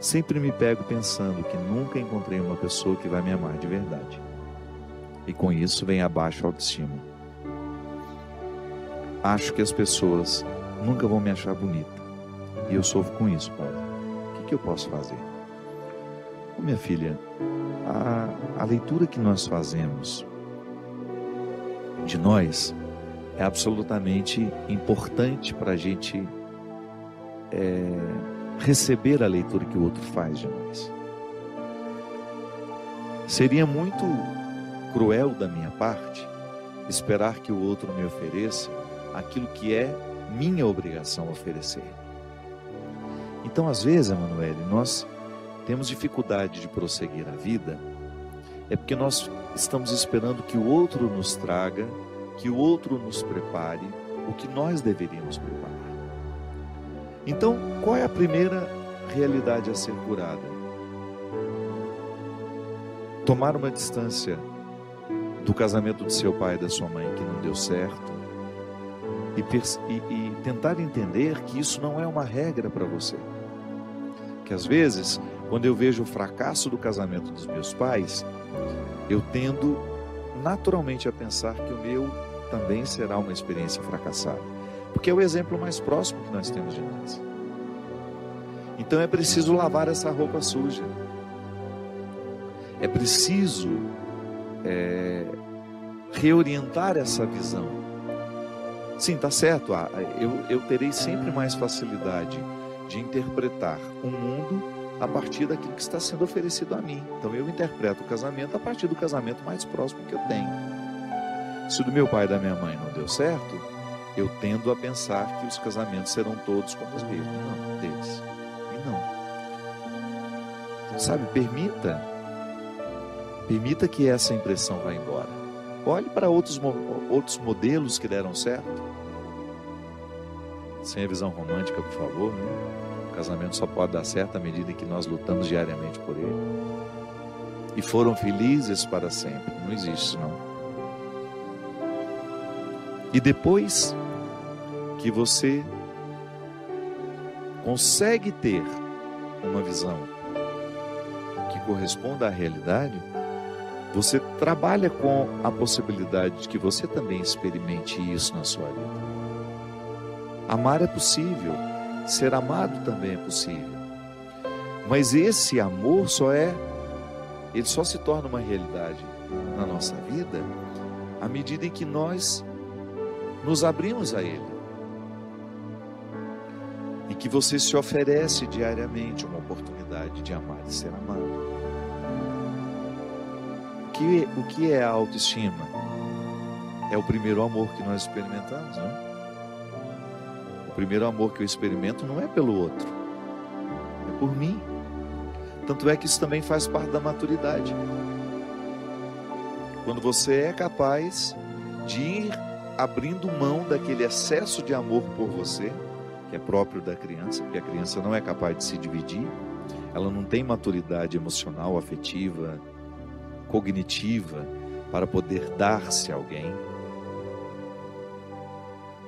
Sempre me pego pensando que nunca encontrei uma pessoa que vai me amar de verdade. E com isso vem a autoestima. Acho que as pessoas nunca vão me achar bonita. E eu sofro com isso, pai. O que, que eu posso fazer? Minha filha, a, a leitura que nós fazemos de nós é absolutamente importante para a gente é, receber a leitura que o outro faz de nós. Seria muito cruel da minha parte esperar que o outro me ofereça aquilo que é minha obrigação oferecer. Então, às vezes, Emanuele, nós temos dificuldade de prosseguir a vida, é porque nós estamos esperando que o outro nos traga, que o outro nos prepare o que nós deveríamos preparar. Então, qual é a primeira realidade a ser curada? Tomar uma distância do casamento de seu pai e da sua mãe que não deu certo e, e, e tentar entender que isso não é uma regra para você. Que às vezes, quando eu vejo o fracasso do casamento dos meus pais, eu tendo naturalmente a pensar que o meu também será uma experiência fracassada porque é o exemplo mais próximo que nós temos de nós. Então é preciso lavar essa roupa suja. É preciso é, reorientar essa visão. Sim, tá certo. Ah, eu, eu terei sempre mais facilidade de interpretar o mundo a partir daquilo que está sendo oferecido a mim. Então eu interpreto o casamento a partir do casamento mais próximo que eu tenho. Se o do meu pai e da minha mãe não deu certo, eu tendo a pensar que os casamentos serão todos como os meus. Não, deles. E não. Sabe, permita. Permita que essa impressão vá embora. Olhe para outros, outros modelos que deram certo. Sem a visão romântica, por favor. Né? O casamento só pode dar certo à medida que nós lutamos diariamente por ele. E foram felizes para sempre. Não existe não. E depois que você consegue ter uma visão que corresponda à realidade, você trabalha com a possibilidade de que você também experimente isso na sua vida. Amar é possível, ser amado também é possível. Mas esse amor só é, ele só se torna uma realidade na nossa vida à medida em que nós nos abrimos a Ele. E que você se oferece diariamente uma oportunidade de amar e ser amado. O que, o que é a autoestima? É o primeiro amor que nós experimentamos, né? O primeiro amor que eu experimento não é pelo outro, é por mim. Tanto é que isso também faz parte da maturidade. Quando você é capaz de ir abrindo mão daquele excesso de amor por você, que é próprio da criança, porque a criança não é capaz de se dividir, ela não tem maturidade emocional, afetiva, cognitiva para poder dar-se a alguém.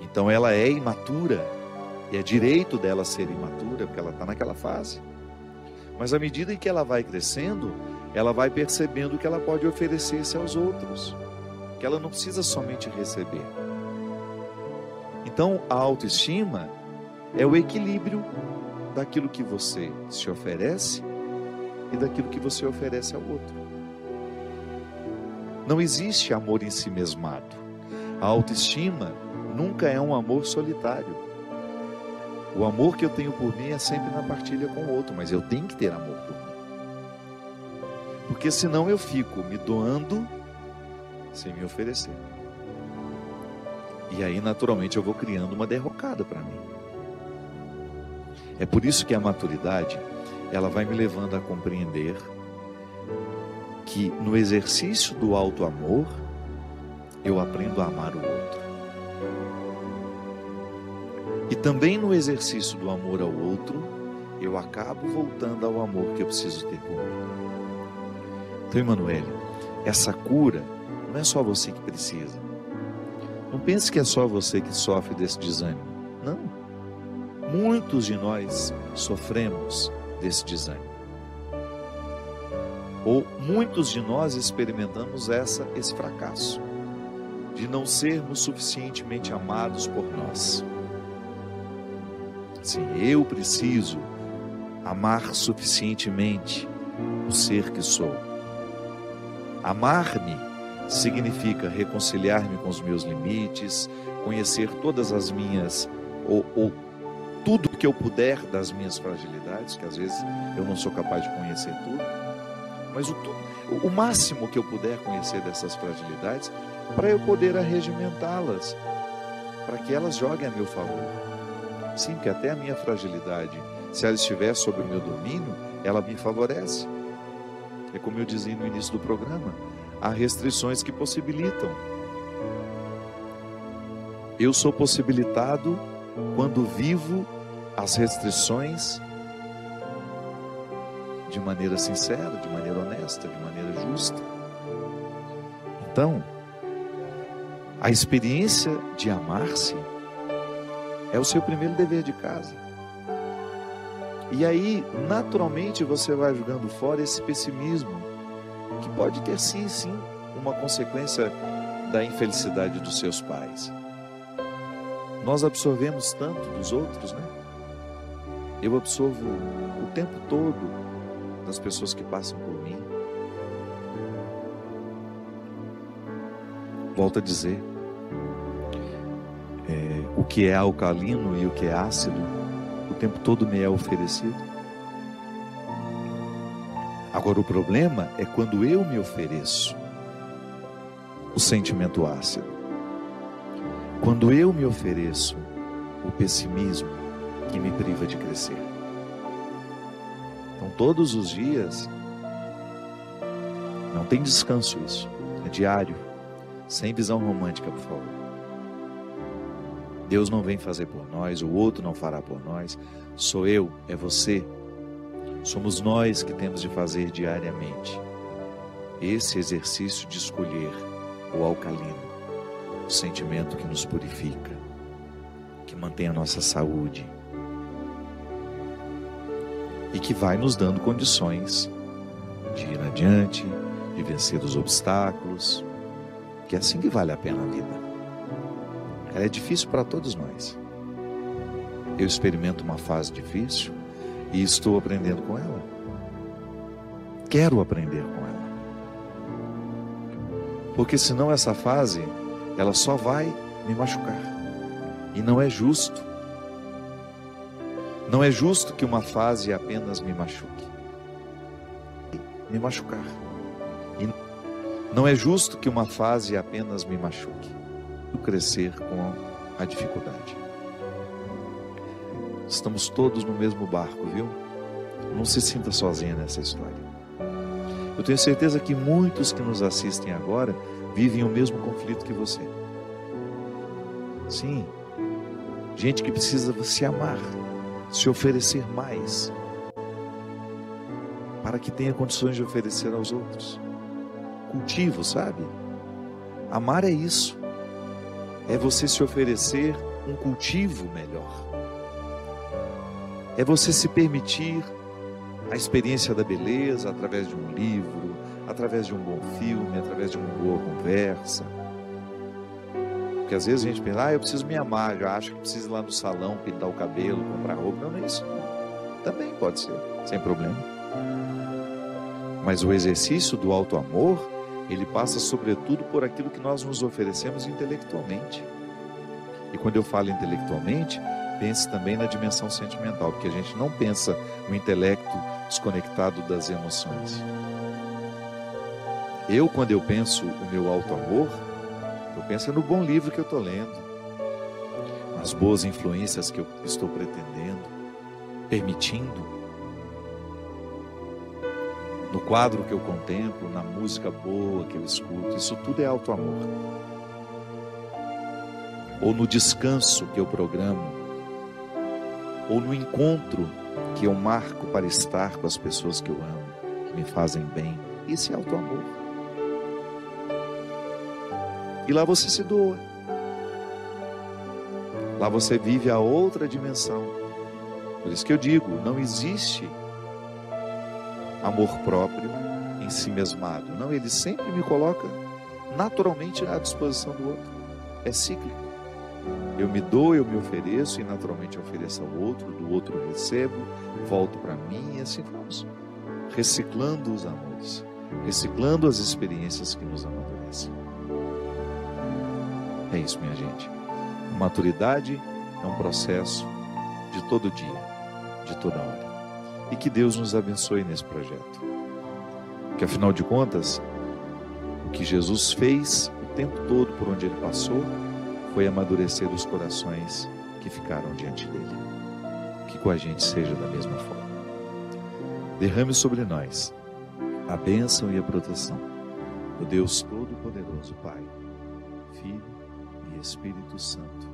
Então ela é imatura, e é direito dela ser imatura, porque ela está naquela fase. Mas à medida em que ela vai crescendo, ela vai percebendo que ela pode oferecer-se aos outros que ela não precisa somente receber. Então, a autoestima é o equilíbrio daquilo que você se oferece e daquilo que você oferece ao outro. Não existe amor em si mesmado. A autoestima nunca é um amor solitário. O amor que eu tenho por mim é sempre na partilha com o outro, mas eu tenho que ter amor por mim. Porque senão eu fico me doando sem me oferecer. E aí, naturalmente, eu vou criando uma derrocada para mim. É por isso que a maturidade, ela vai me levando a compreender que no exercício do alto amor, eu aprendo a amar o outro. E também no exercício do amor ao outro, eu acabo voltando ao amor que eu preciso ter por mim. Então, Emanuele, essa cura não é só você que precisa. Não pense que é só você que sofre desse desânimo. Não. Muitos de nós sofremos desse desânimo. Ou muitos de nós experimentamos essa esse fracasso de não sermos suficientemente amados por nós. Sim, eu preciso amar suficientemente o ser que sou. Amar-me significa reconciliar-me com os meus limites, conhecer todas as minhas, ou, ou tudo que eu puder das minhas fragilidades, que às vezes eu não sou capaz de conhecer tudo, mas o, o máximo que eu puder conhecer dessas fragilidades, para eu poder arregimentá-las, para que elas joguem a meu favor. Sim, que até a minha fragilidade, se ela estiver sob o meu domínio, ela me favorece. É como eu dizia no início do programa, há restrições que possibilitam. Eu sou possibilitado quando vivo as restrições de maneira sincera, de maneira honesta, de maneira justa. Então, a experiência de amar-se é o seu primeiro dever de casa. E aí, naturalmente, você vai jogando fora esse pessimismo, que pode ter sim, sim, uma consequência da infelicidade dos seus pais. Nós absorvemos tanto dos outros, né? Eu absorvo o tempo todo das pessoas que passam por mim. Volto a dizer, é, o que é alcalino e o que é ácido, o tempo todo me é oferecido. Agora, o problema é quando eu me ofereço o sentimento ácido. Quando eu me ofereço o pessimismo que me priva de crescer. Então, todos os dias, não tem descanso isso, é diário, sem visão romântica, por favor. Deus não vem fazer por nós, o outro não fará por nós, sou eu, é você. Somos nós que temos de fazer diariamente esse exercício de escolher o alcalino, o sentimento que nos purifica, que mantém a nossa saúde e que vai nos dando condições de ir adiante, de vencer os obstáculos, que é assim que vale a pena a vida. Ela é difícil para todos nós. Eu experimento uma fase difícil e estou aprendendo com ela. Quero aprender com ela. Porque senão essa fase, ela só vai me machucar. E não é justo. Não é justo que uma fase apenas me machuque. Me machucar. E não é justo que uma fase apenas me machuque. Crescer com a dificuldade. Estamos todos no mesmo barco, viu? Não se sinta sozinha nessa história. Eu tenho certeza que muitos que nos assistem agora vivem o mesmo conflito que você. Sim, gente que precisa se amar, se oferecer mais, para que tenha condições de oferecer aos outros. Cultivo, sabe? Amar é isso. É você se oferecer um cultivo melhor. É você se permitir a experiência da beleza através de um livro, através de um bom filme, através de uma boa conversa. Porque às vezes a gente pensa, ah, eu preciso me amar, já acho que preciso ir lá no salão, pintar o cabelo, comprar roupa. Não, não é isso. Também pode ser, sem problema. Mas o exercício do alto amor, ele passa sobretudo por aquilo que nós nos oferecemos intelectualmente. E quando eu falo intelectualmente, pense também na dimensão sentimental, porque a gente não pensa no intelecto desconectado das emoções. Eu, quando eu penso o meu alto amor, eu penso no bom livro que eu estou lendo, nas boas influências que eu estou pretendendo, permitindo, no quadro que eu contemplo, na música boa que eu escuto, isso tudo é alto amor. Ou no descanso que eu programo, ou no encontro que eu marco para estar com as pessoas que eu amo, que me fazem bem. Isso é alto amor. E lá você se doa. Lá você vive a outra dimensão. Por isso que eu digo, não existe amor próprio em si mesmado. Não, ele sempre me coloca naturalmente à disposição do outro. É cíclico. Eu me dou, eu me ofereço e naturalmente ofereço ao outro, do outro eu recebo, volto para mim e assim vamos. Reciclando os amores, reciclando as experiências que nos amadurecem. É isso, minha gente. Maturidade é um processo de todo dia, de toda hora. E que Deus nos abençoe nesse projeto. Que afinal de contas, o que Jesus fez o tempo todo por onde ele passou foi amadurecer os corações que ficaram diante dele. Que com a gente seja da mesma forma. Derrame sobre nós a bênção e a proteção do Deus Todo-Poderoso, Pai, Filho e Espírito Santo